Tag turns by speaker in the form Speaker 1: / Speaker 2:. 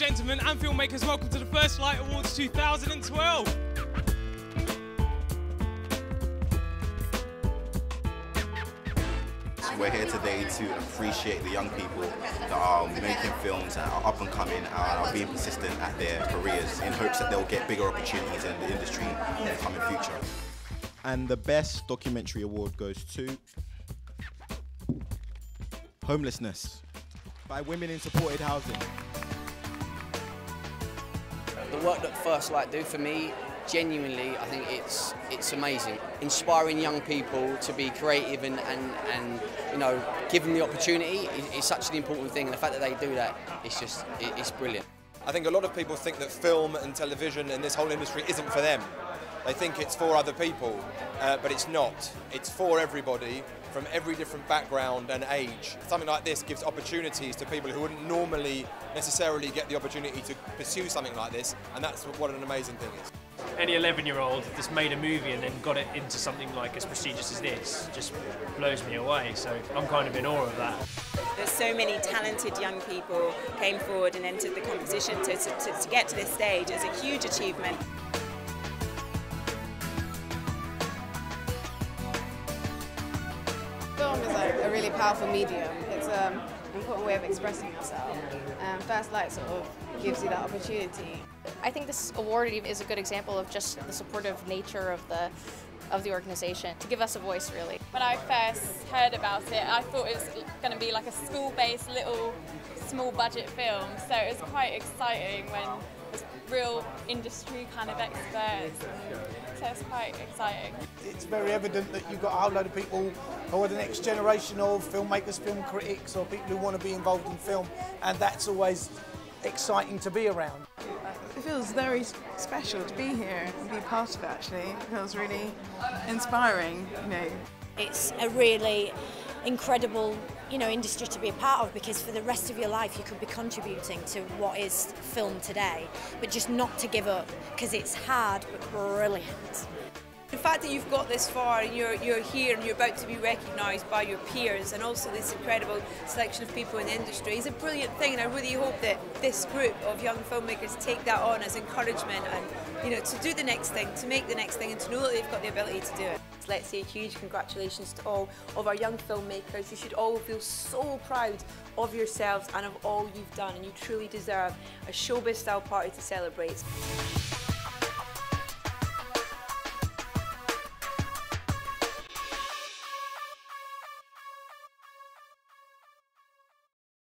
Speaker 1: gentlemen and filmmakers, welcome to the First Light Awards 2012.
Speaker 2: We're here today to appreciate the young people that are making films and are up and coming and are being persistent at their careers in hopes that they'll get bigger opportunities in the industry in the coming future.
Speaker 3: And the best documentary award goes to Homelessness by Women in Supported Housing.
Speaker 4: The work that First Light do for me, genuinely, I think it's it's amazing. Inspiring young people to be creative and, and, and you know, giving the opportunity is, is such an important thing. And the fact that they do that, it's just, it, it's brilliant.
Speaker 5: I think a lot of people think that film and television and this whole industry isn't for them. They think it's for other people, uh, but it's not. It's for everybody from every different background and age. Something like this gives opportunities to people who wouldn't normally necessarily get the opportunity to pursue something like this, and that's what an amazing thing is.
Speaker 6: Any 11 year old that's made a movie and then got it into something like as prestigious as this just blows me away. So I'm kind of in awe of that.
Speaker 7: There's so many talented young people came forward and entered the competition to, to, to, to get to this stage is a huge achievement.
Speaker 8: Like a really powerful medium. It's um, an important way of expressing yourself. Um, First Light sort of gives you that opportunity.
Speaker 9: I think this award is a good example of just the supportive nature of the of the organization to give us a voice really.
Speaker 10: When I first heard about it I thought it was going to be like a school-based little small budget film so it was quite exciting when there's real industry kind of experts so it's quite exciting.
Speaker 11: It's very evident that you've got a whole load of people who are the next generation of filmmakers, film critics or people who want to be involved in film and that's always exciting to be around.
Speaker 12: It feels very special to be here and be part of it actually. It feels really inspiring, you know.
Speaker 13: It's a really incredible you know industry to be a part of because for the rest of your life you could be contributing to what is film today but just not to give up because it's hard but brilliant
Speaker 14: the fact that you've got this far and you're, you're here and you're about to be recognised by your peers and also this incredible selection of people in the industry is a brilliant thing and I really hope that this group of young filmmakers take that on as encouragement and you know to do the next thing, to make the next thing and to know that they've got the ability to do it.
Speaker 15: Let's say a huge congratulations to all of our young filmmakers. You should all feel so proud of yourselves and of all you've done and you truly deserve a showbiz style party to celebrate.